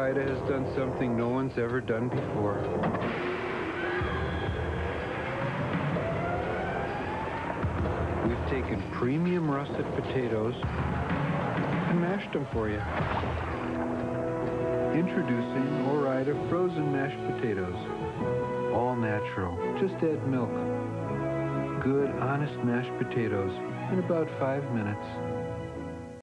Ida has done something no one's ever done before. We've taken premium russet potatoes and mashed them for you. Introducing Ore-Ida frozen mashed potatoes. All natural. Just add milk. Good, honest mashed potatoes in about five minutes.